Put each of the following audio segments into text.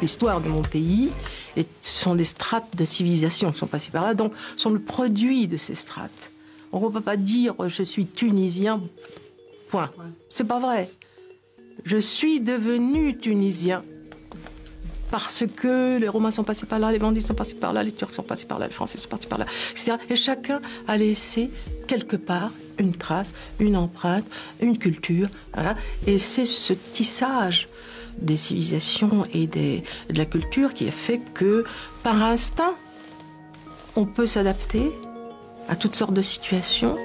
l'histoire de mon pays et sont des strates de civilisation qui sont passées par là, donc sont le produit de ces strates. On ne peut pas dire je suis tunisien, point. C'est pas vrai. Je suis devenu tunisien parce que les Romains sont passés par là, les Vandés sont passés par là, les Turcs sont passés par là, les Français sont passés par là, etc. Et chacun a laissé quelque part une trace, une empreinte, une culture. Voilà. Et c'est ce tissage des civilisations et de la culture qui a fait que, par instinct, on peut s'adapter à toutes sortes de situations.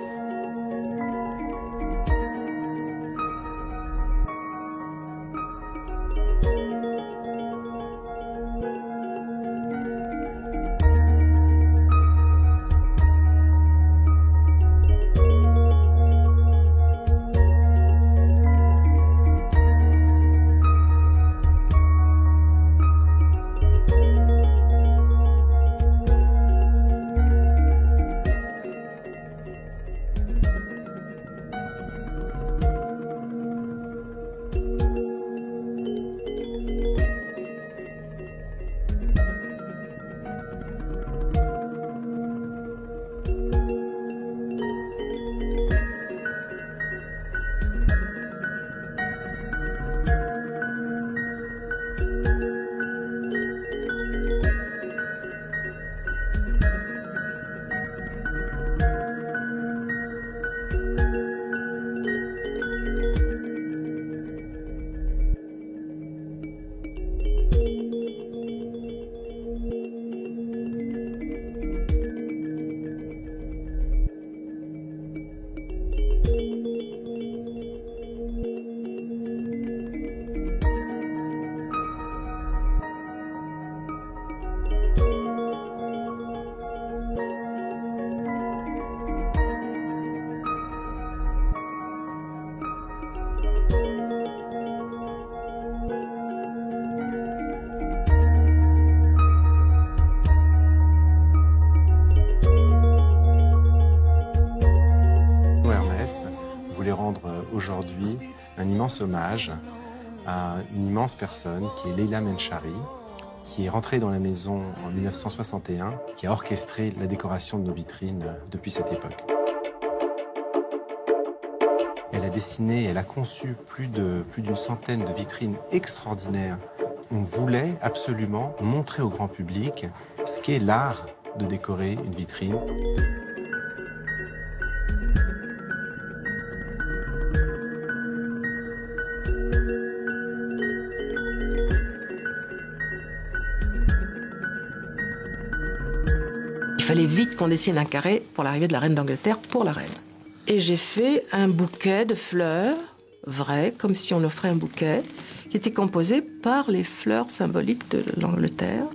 Aujourd'hui un immense hommage à une immense personne qui est Leila Menchari, qui est rentrée dans la maison en 1961, qui a orchestré la décoration de nos vitrines depuis cette époque. Elle a dessiné, elle a conçu plus d'une centaine de vitrines extraordinaires. On voulait absolument montrer au grand public ce qu'est l'art de décorer une vitrine. Fallait vite qu'on dessine un carré pour l'arrivée de la reine d'Angleterre pour la reine. Et j'ai fait un bouquet de fleurs, vraies, comme si on offrait un bouquet, qui était composé par les fleurs symboliques de l'Angleterre.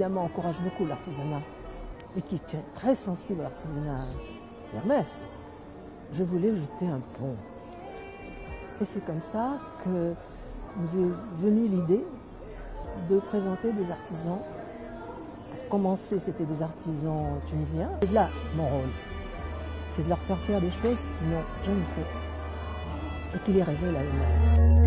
Évidemment encourage beaucoup l'artisanat et qui est très sensible à l'artisanat Hermès, je voulais jeter un pont. Et c'est comme ça que nous est venue l'idée de présenter des artisans. Pour commencer, c'était des artisans tunisiens. Et là, mon rôle, c'est de leur faire faire des choses qu'ils n'ont jamais fait et qui les révèlent à eux-mêmes.